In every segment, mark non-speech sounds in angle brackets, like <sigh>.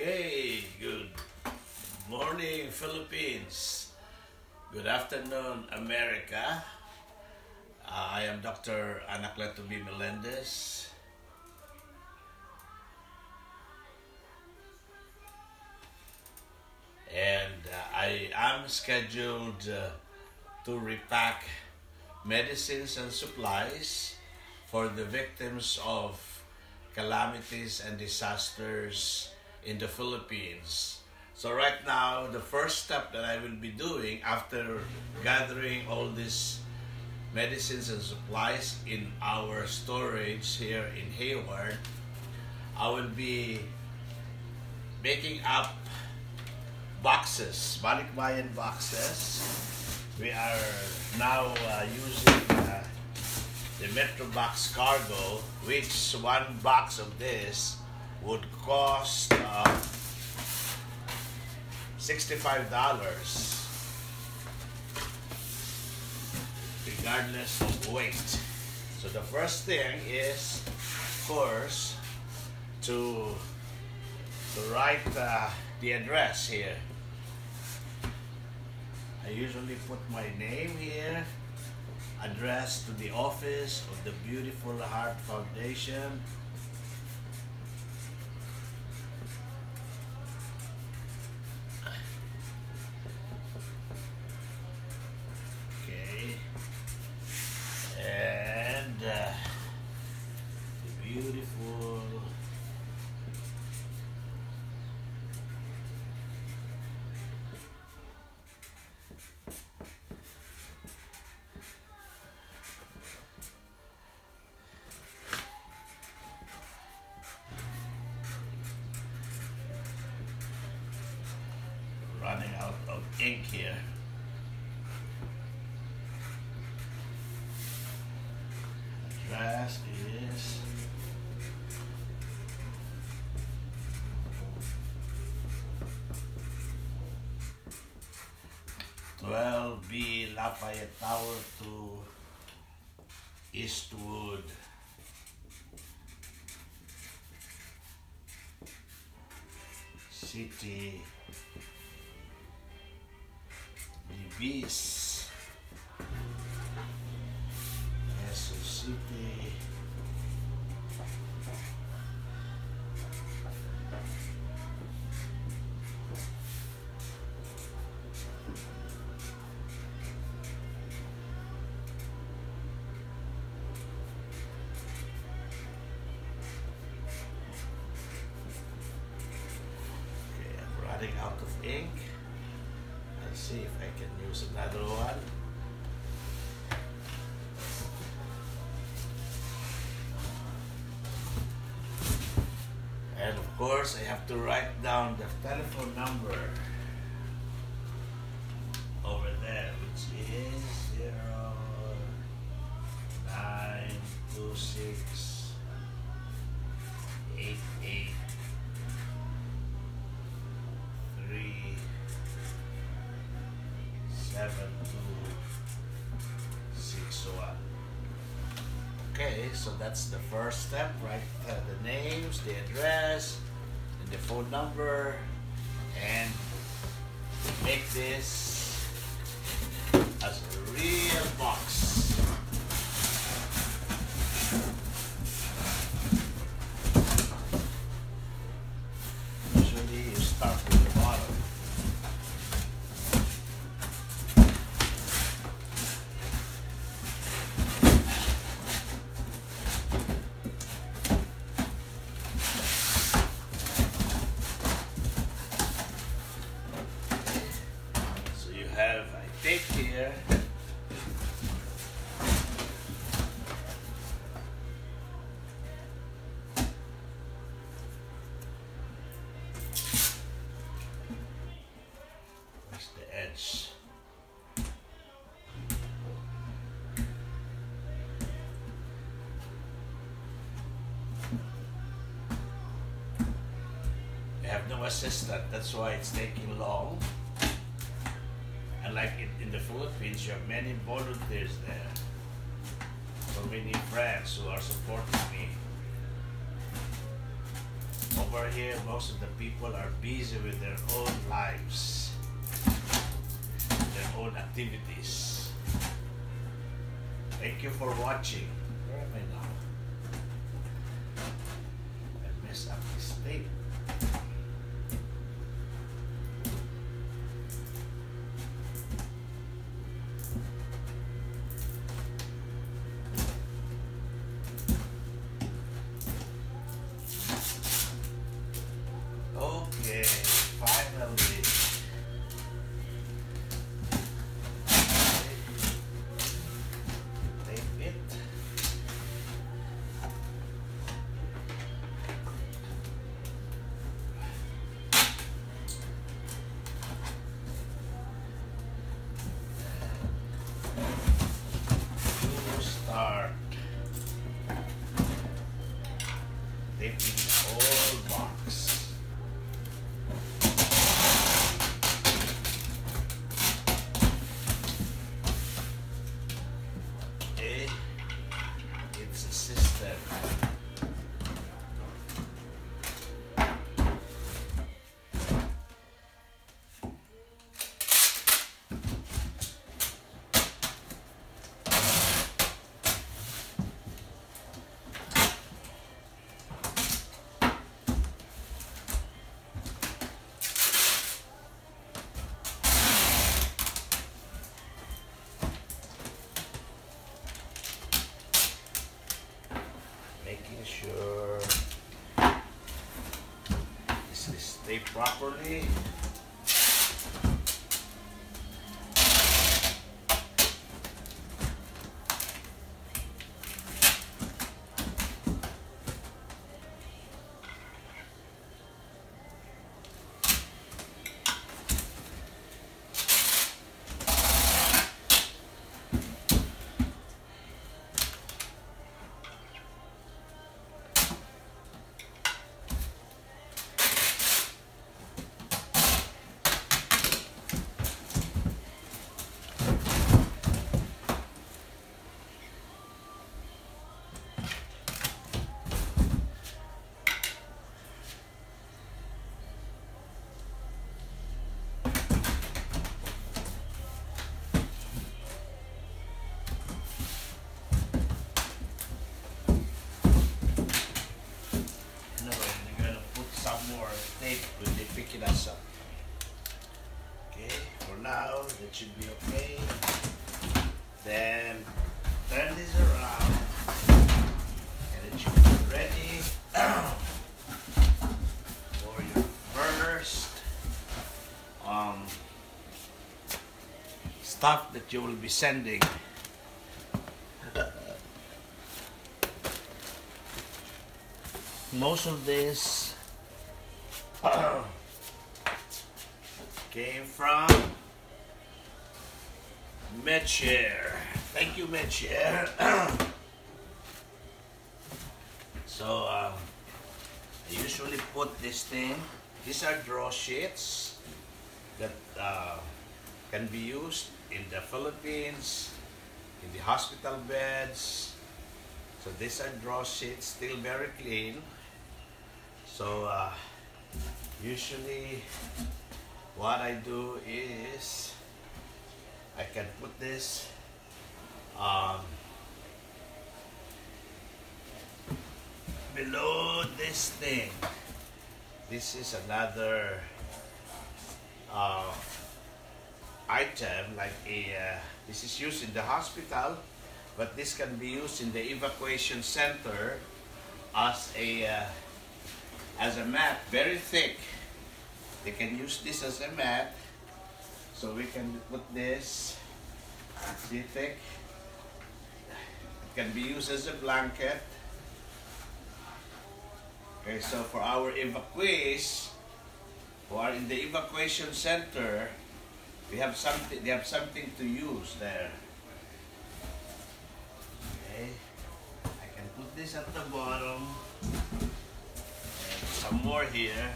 Okay, good morning, Philippines. Good afternoon, America. Uh, I am Dr. Anacleto B. Millendez. And uh, I am scheduled uh, to repack medicines and supplies for the victims of calamities and disasters in the Philippines. So right now, the first step that I will be doing after gathering all these medicines and supplies in our storage here in Hayward, I will be making up boxes, balikbayan boxes. We are now uh, using uh, the Metrobox Cargo, which one box of this would cost uh, $65 regardless of weight. So the first thing is, of course, to, to write uh, the address here. I usually put my name here, address to the office of the Beautiful Heart Foundation. Lafayette Tower to Eastwood. City Libis Quezon City running out of ink. Let's see if I can use another one. And of course, I have to write down the telephone number make this as a real box. No assistant, that's why it's taking long. And like in, in the Philippines, you have many volunteers there. So many friends who are supporting me. Over here, most of the people are busy with their own lives, their own activities. Thank you for watching. Where am I now? I messed up this tape. Properly. No, we're gonna put some more tape when they pick it us up. Okay, for now, that should be okay. Then turn this around and it should be ready <clears throat> for your first um, stuff that you will be sending. most of this MedShare. Thank you, MedShare. <clears throat> so, um, I usually put this thing. These are draw sheets that uh, can be used in the Philippines, in the hospital beds. So these are draw sheets, still very clean. So uh, usually what I do is I can put this um, below this thing. This is another uh, item like a uh, this is used in the hospital but this can be used in the evacuation center as a uh, as a mat very thick. They can use this as a mat so we can put this see thick it can be used as a blanket okay so for our evacuees who are in the evacuation center we have something they have something to use there Okay. I can put this at the bottom. And some more here.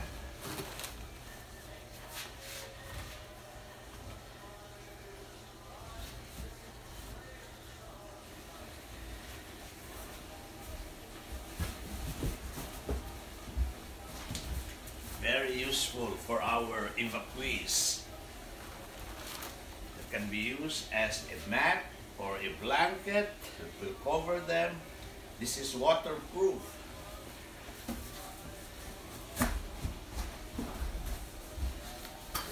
useful for our evacuees. It can be used as a mat or a blanket. Will cover them. This is waterproof.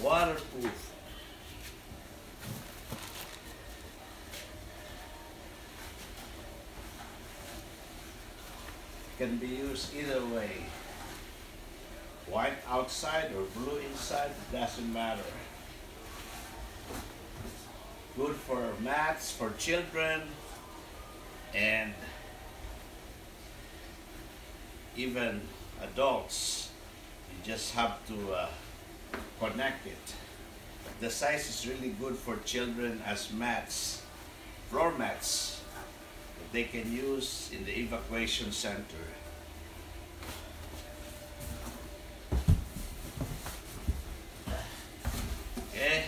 Waterproof. Can be used either way. White outside or blue inside, doesn't matter. Good for mats for children and even adults. You just have to uh, connect it. The size is really good for children as mats, floor mats that they can use in the evacuation center. Okay.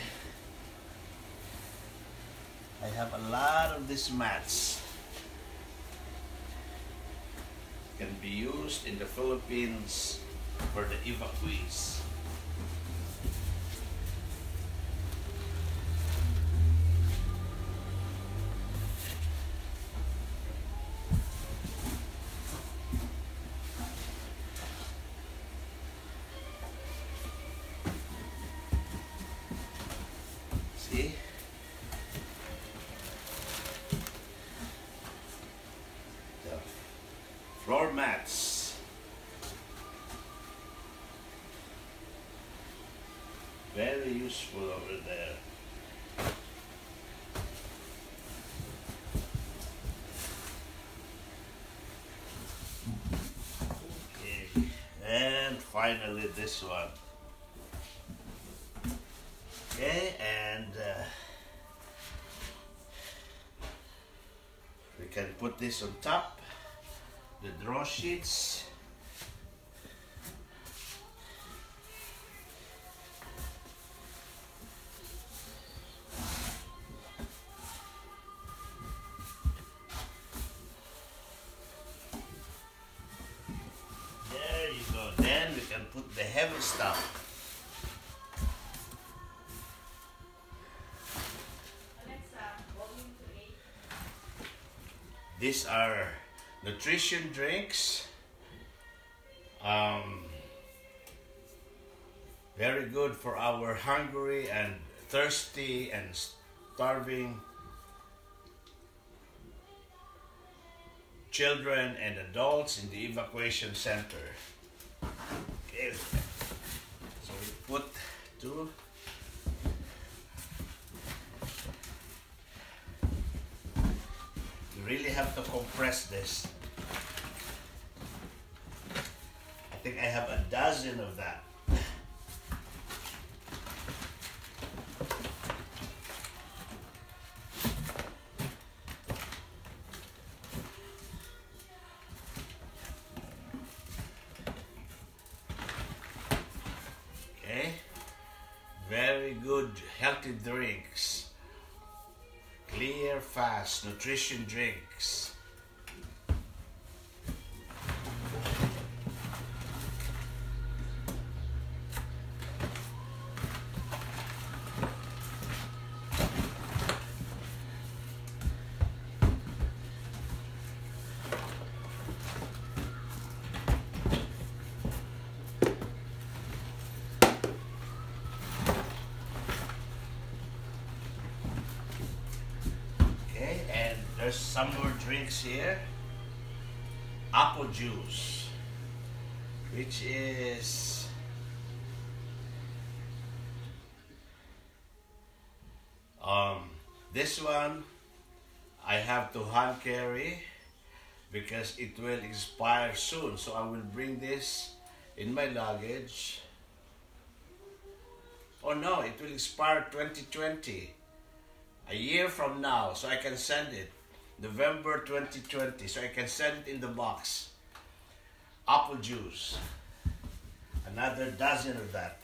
I have a lot of these mats. Can be used in the Philippines for the evacuees. Finally this one. Okay, and uh, we can put this on top, the draw sheets. These are nutrition drinks. Um, very good for our hungry and thirsty and starving children and adults in the evacuation center. Okay. So we put two. Really have to compress this. I think I have a dozen of that. Nutrition drinks. There's some more drinks here. Apple juice, which is um, this one I have to hand carry because it will expire soon. So I will bring this in my luggage. Oh no, it will expire 2020 a year from now, so I can send it. November 2020, so I can send it in the box. Apple juice. Another dozen of that.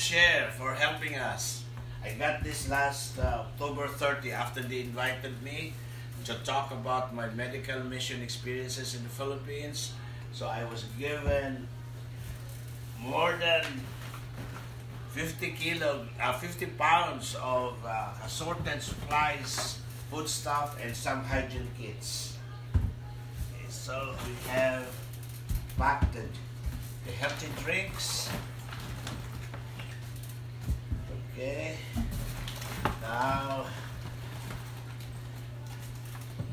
MedShare for helping us. I got this last uh, October 30 after they invited me to talk about my medical mission experiences in the Philippines. So I was given more than 50 kilo, uh, 50 pounds of uh, assorted supplies, food stuff, and some hygiene kits. So we have packed the healthy drinks. Okay. Now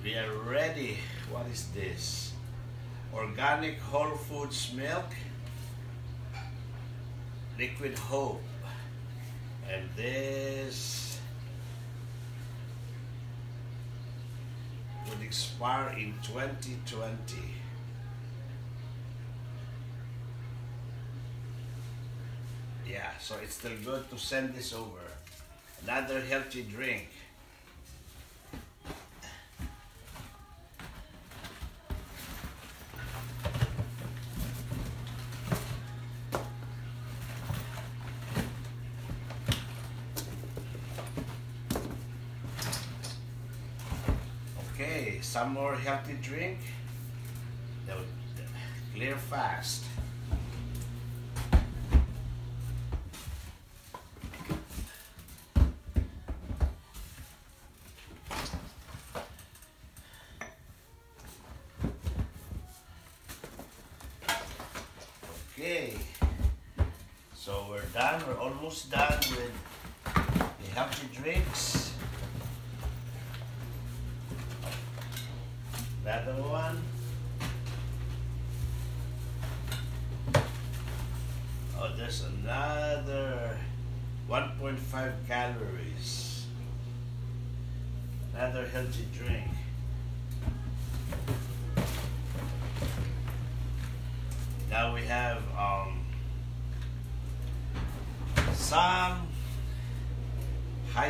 we are ready. What is this? Organic whole foods milk, liquid hope, and this would expire in 2020. Yeah, so it's still good to send this over. Another healthy drink. Okay, some more healthy drink. That would clear fast. Okay, so we're done. We're done with the healthy drinks. Another one. Oh, there's another 1.5 calories. Another healthy drink.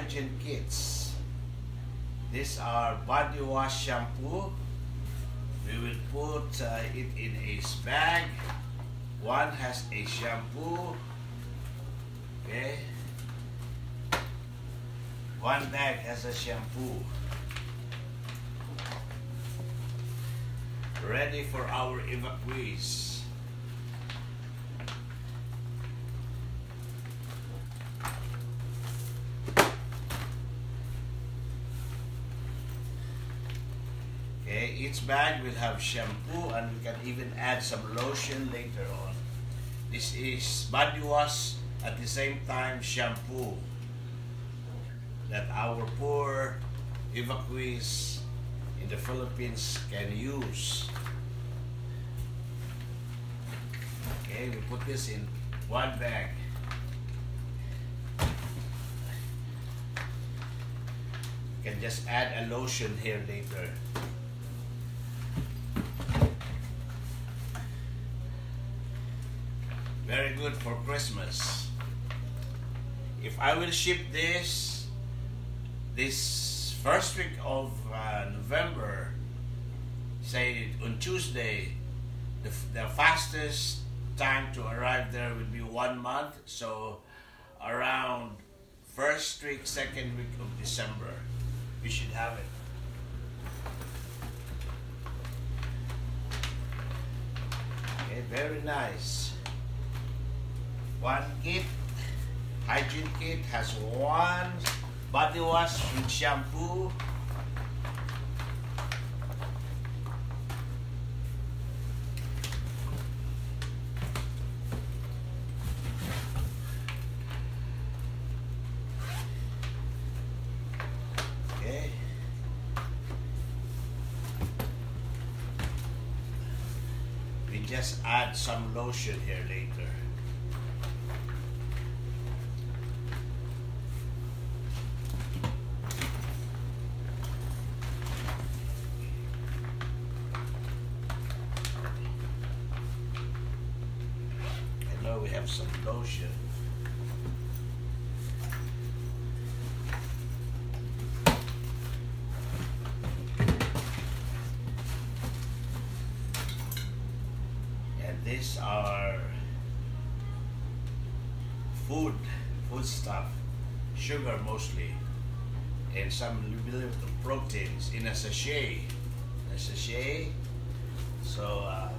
Hygiene kits. These are body wash shampoo. We will put uh, it in a bag. One has a shampoo. Okay. One bag has a shampoo. Ready for our evacuees. Each bag will have shampoo and we can even add some lotion later on. This is body wash at the same time shampoo that our poor evacuees in the Philippines can use. Okay, we put this in one bag. You can just add a lotion here later. Very good for Christmas. If I will ship this this first week of uh, November, say on Tuesday, the, the fastest time to arrive there will be one month. So around first week, second week of December, you should have it. Okay, very nice. One kit, hygiene kit has one body wash with shampoo. Just add some lotion here later. I know we have some lotion. And these are food, food stuff, sugar mostly, and some little bit of proteins in a sachet. A sachet. So uh,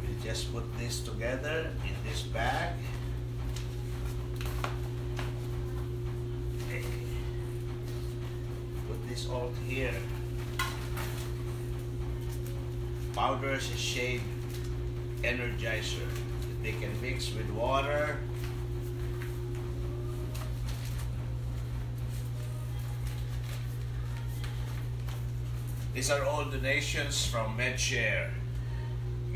we just put this together in this bag. Put this all here. Powder shade energizer they can mix with water. These are all donations from MedShare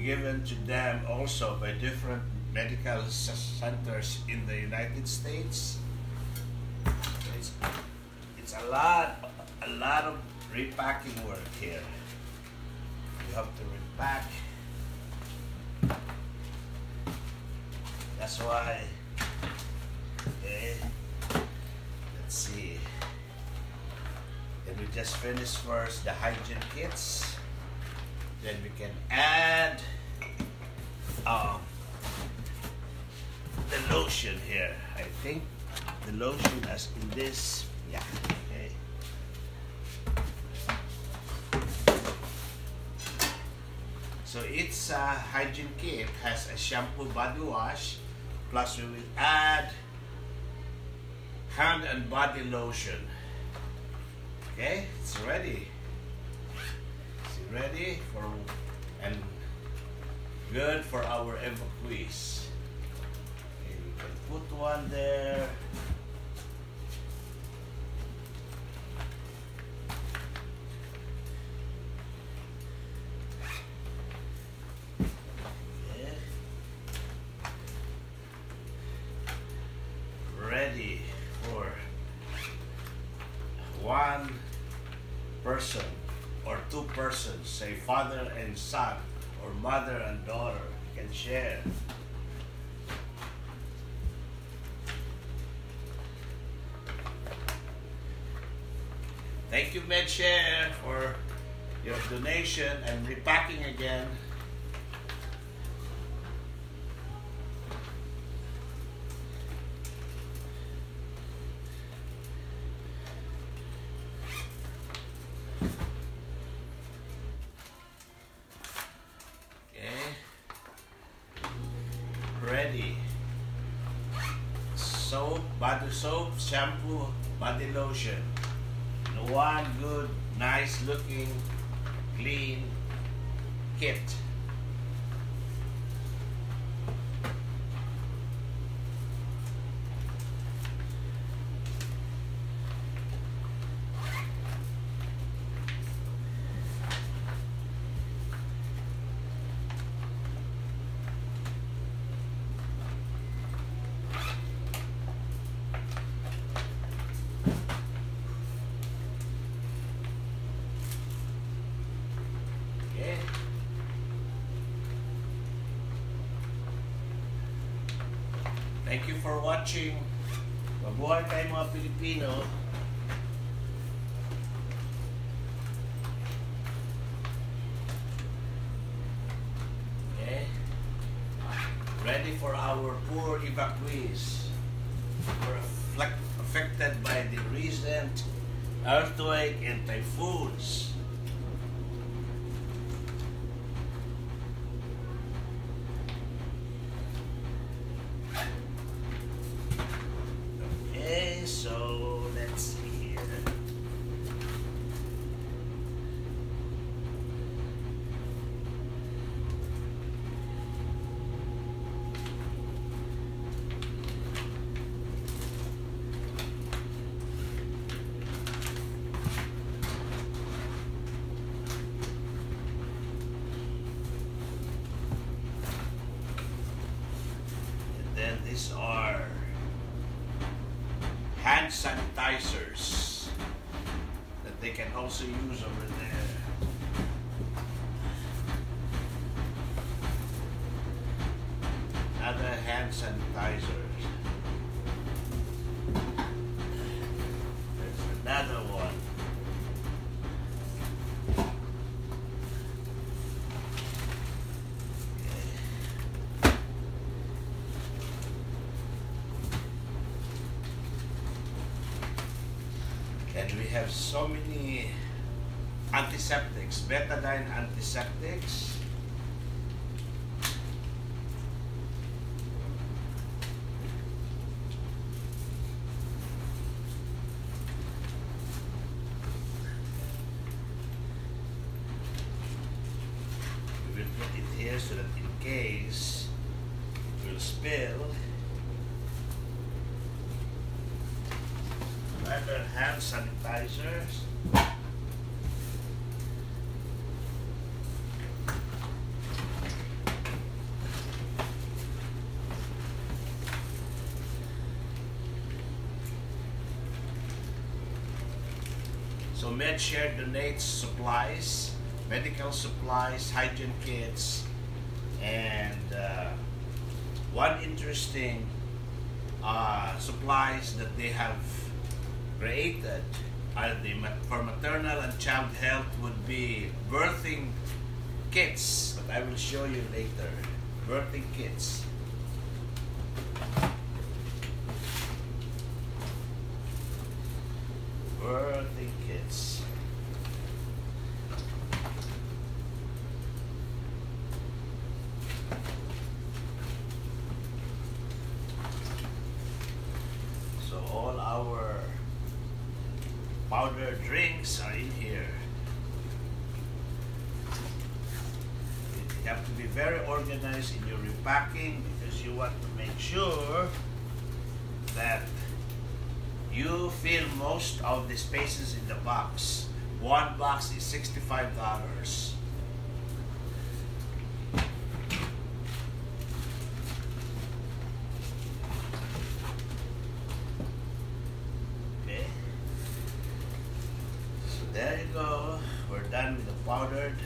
given to them also by different medical centers in the United States. It's, it's a lot, a lot of repacking work here. You have to repack That's why, okay, let's see. Then we just finish first the hygiene kits. Then we can add lotion here. I think the lotion as in this, yeah, okay. So it's a hygiene kit has a shampoo body wash Plus we will add hand and body lotion. Okay, it's ready. It's ready for and good for our evacuees. Put one there. person or two persons, say father and son or mother and daughter, can share. Thank you, For your donation and repacking again. ready. Soap, body soap, shampoo, body lotion. One good, nice looking, clean kit. LCUs over there. Other hand sanitizers. There's another one. and we have so many antiseptics, betadine antiseptics. We will put it here so that in case it will spill, hand sanitizers. So MedShare donates supplies, medical supplies, hygiene kits, and uh, one interesting uh, supplies that they have created are the for maternal and child health would be birthing kits, but I will show you later. Birthing kits. Birthing kits. So all our powder drinks are in here. You have to be very organized in your repacking because you want to make sure that you fill most of the spaces in the box. One box is $65. Okay. So there you go. We're done with the powdered.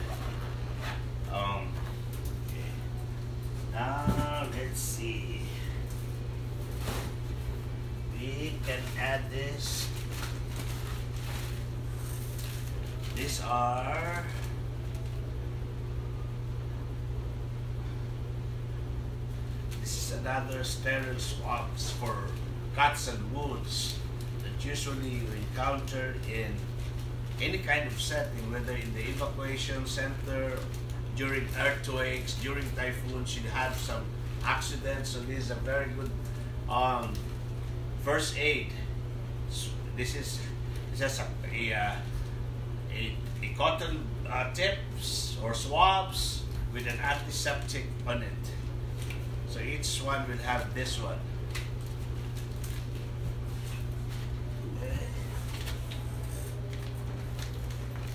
Um, okay. Now let's see. We can add this. These are is sterile swabs for cuts and wounds that usually you encounter in any kind of setting, whether in the evacuation center, during earthquakes, during typhoons, you have some accidents. So this is a very good um, first aid. S- This is just a, a, a, a cotton uh, tips or swabs with an antiseptic on it. So each one will have this one.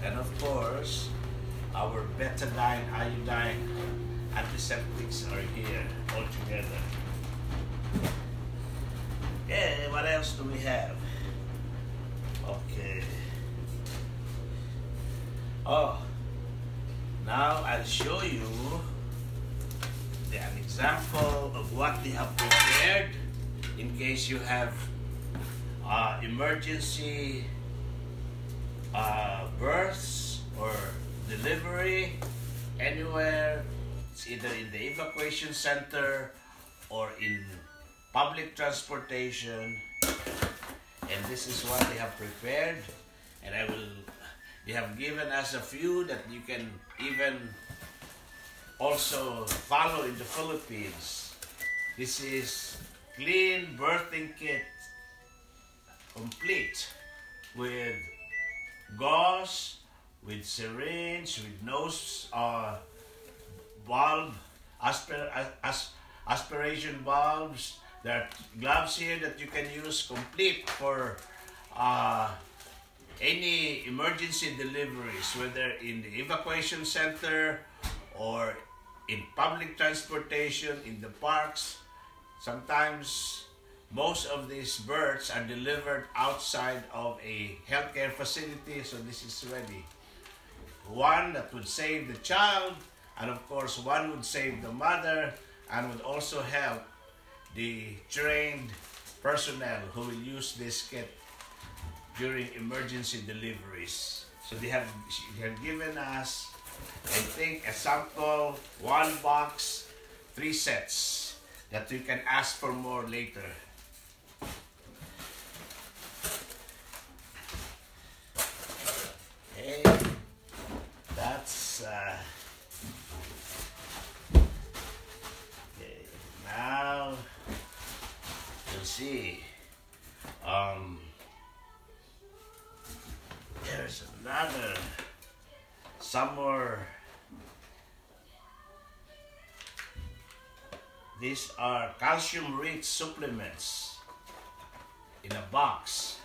And of course, our betadine, iodine, antiseptics are here all together. Yeah, what else do we have? Okay. Oh, now I'll show you an example of what they have prepared in case you have uh, emergency uh, births or delivery anywhere. It's either in the evacuation center or in public transportation. And this is what they have prepared. And I will, they have given us a few that you can even also follow in the Philippines. This is clean birthing kit, complete with gauze, with syringe, with nose uh, bulb, aspir- as- aspiration bulbs. There are gloves here that you can use complete for uh, any emergency deliveries, whether in the evacuation center or in public transportation, in the parks. Sometimes most of these birds are delivered outside of a healthcare facility, so this is ready. One that would save the child, and of course, one would save the mother, and would also help the trained personnel who will use this kit during emergency deliveries. So they have, they have given us, I think a sample, one box, three sets that you can ask for more later. Okay, that's uh, okay. Now you see, um, there's another more. These are calcium rich supplements in a box.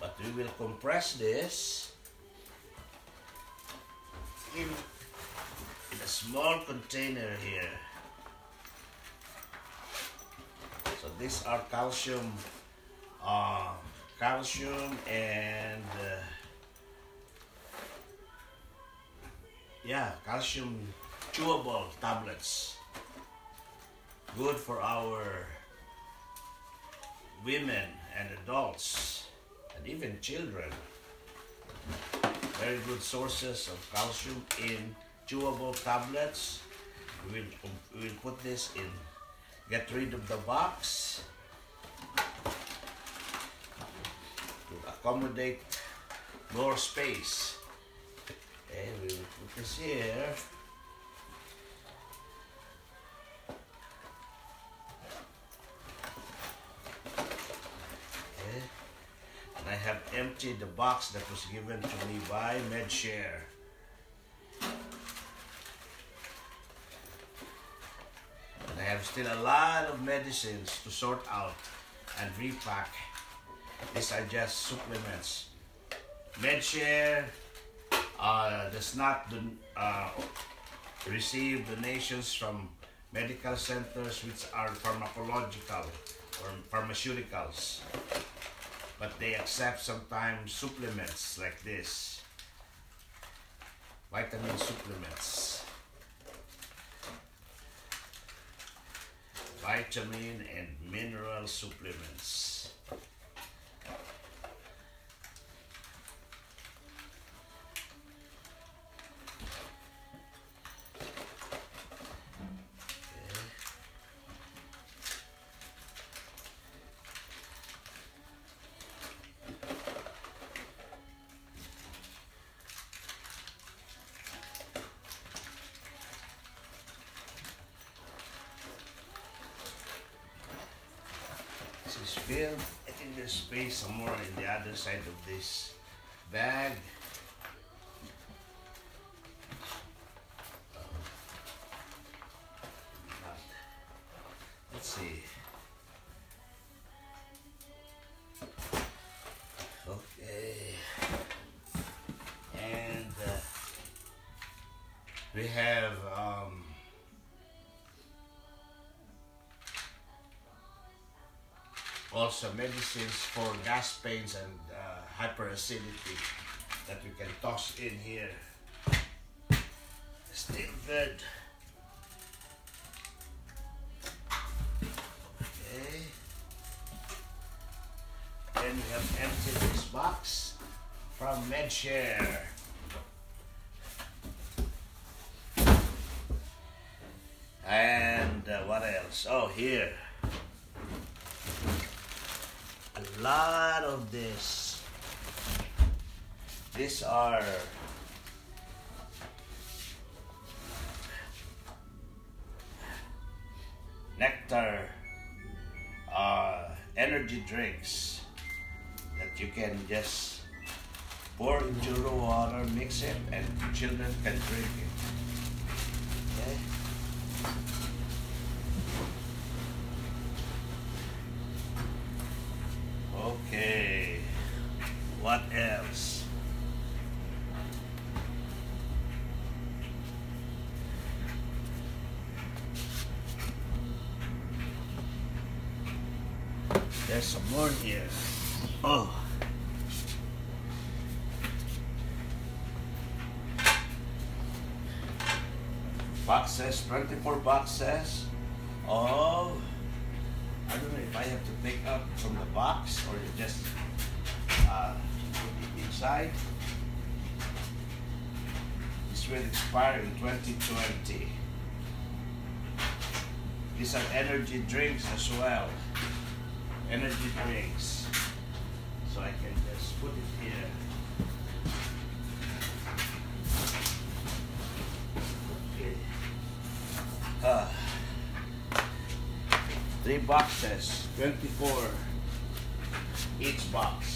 But we will compress this in, in a small container here. So these are calcium uh, calcium and uh, yeah calcium chewable tablets. Good for our women and adults and even children. Very good sources of calcium in chewable tablets. We will, we will put this in get rid of the box to accommodate more space okay we will put this here okay and I have emptied the box that was given to me by MedShare. And I have still a lot of medicines to sort out and repack. These are just supplements. MedShare uh, does not uh, receive donations from medical centers which are pharmacological or pharmaceuticals but they accept sometimes supplements like this vitamin supplements. Vitamin and mineral supplements This is filled. I think there's space somewhere in the other side of this bag. Let's see. Okay. And uh, we have also medicines for gas pains and uh, hyperacidity that we can toss in here. Still good. Okay. Then we have emptied this box from MedShare. And uh, what else? Oh, here a lot of this. These are nectar uh, energy drinks that you can just pour into the water, mix it, and children can drink it. Okay? Okay. What else? There's some more here. Oh. Boxes, 24 boxes of I don't know if I have to pick up from the box or just inside. This will expire in 2020. These are energy drinks as well. Energy drinks. So I can just put it here. Okay. Ah. Three boxes, 24 each box.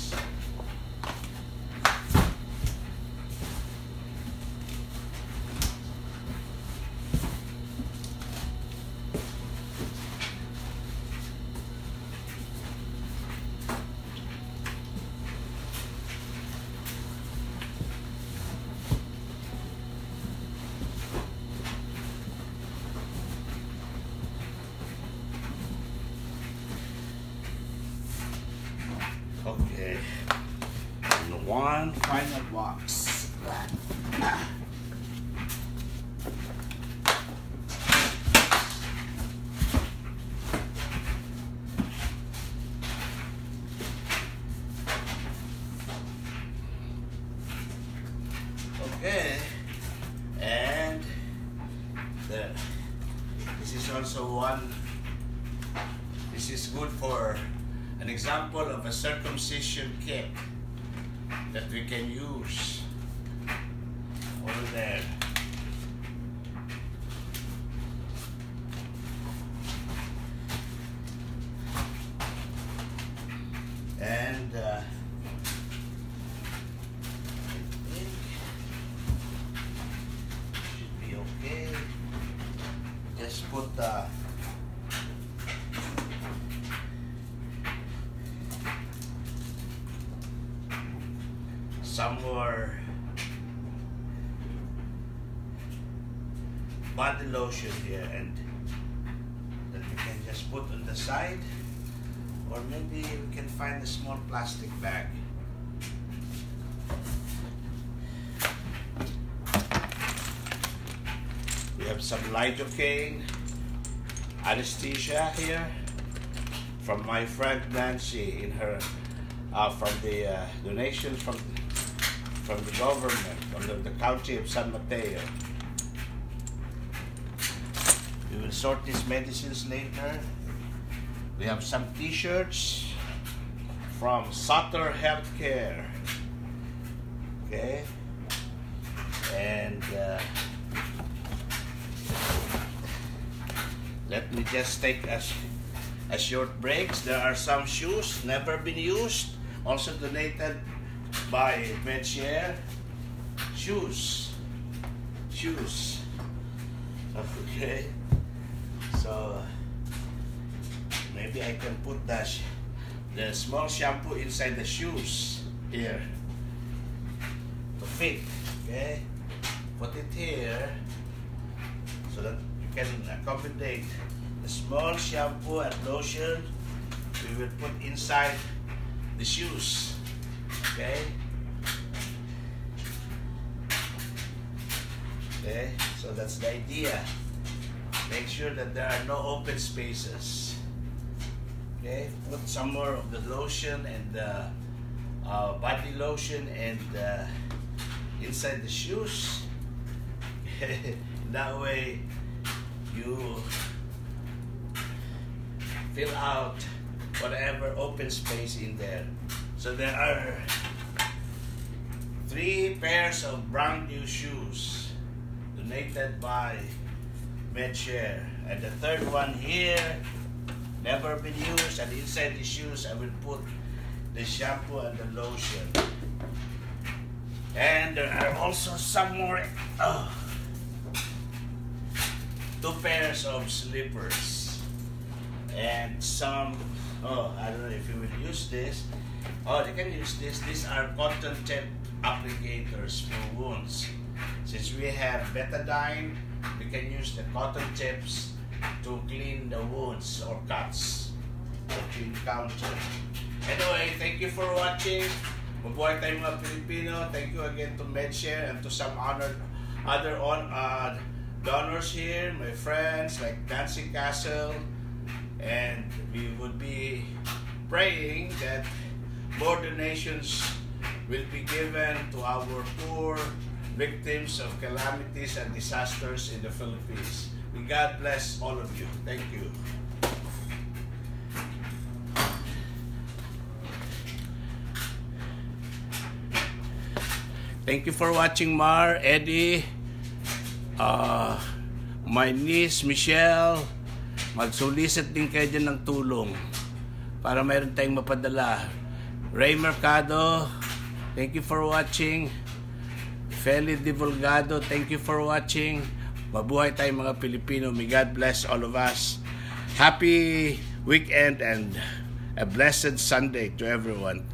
one final box. Okay, and the, this is also one. This is good for an circumcision kit that we can use over there. And uh, I think should be okay. Just put the some more body lotion here and that we can just put on the side or maybe we can find a small plastic bag. We have some lidocaine anesthesia here from my friend Nancy in her uh, from the uh, donations from from the government, from the, the county of San Mateo. We will sort these medicines later. We have some t-shirts from Sutter Healthcare. Okay. And uh, let me just take a, a short break. There are some shoes never been used, also donated by Medshare. Shoes. Shoes. Okay. So maybe I can put sh- the small shampoo inside the shoes here to fit. Okay. Put it here so that you can accommodate the small shampoo and lotion we will put inside the shoes. Okay? Okay, so that's the idea. Make sure that there are no open spaces. Okay, put some more of the lotion and the uh, body lotion and uh, inside the shoes. <laughs> that way you fill out whatever open space in there. So there are three pairs of brand new shoes donated by Medshare. And the third one here, never been used. And inside the shoes, I will put the shampoo and the lotion. And there are also some more, oh, two pairs of slippers. And some, oh, I don't know if you will use this. Oh, they can use this. These are cotton tip applicators for wounds. Since we have betadine, we can use the cotton tips to clean the wounds or cuts that you encounter. Anyway, thank you for watching. Mabuhay tayo mga Pilipino. Thank you again to MedShare and to some honored other on uh, donors here, my friends like Nancy Castle, and we would be praying that more donations will be given to our poor victims of calamities and disasters in the Philippines. May God bless all of you. Thank you. Thank you for watching, Mar, Eddie, uh, my niece, Michelle. Magsulisit din kayo dyan ng tulong para mayroon tayong mapadala. Ray Mercado, thank you for watching. Feli Divulgado, thank you for watching. Mabuhay tayong mga Pilipino. May God bless all of us. Happy weekend and a blessed Sunday to everyone.